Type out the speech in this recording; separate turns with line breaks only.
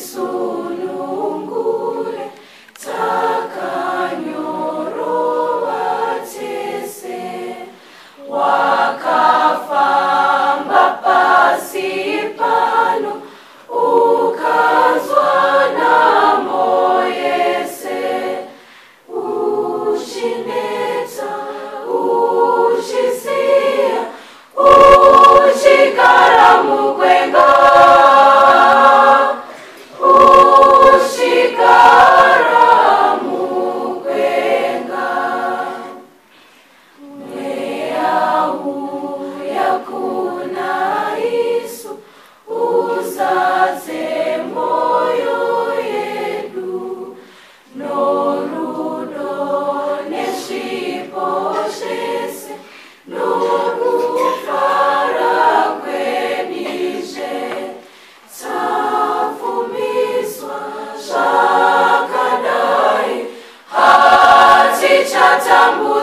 Jesus. watambua